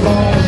alone.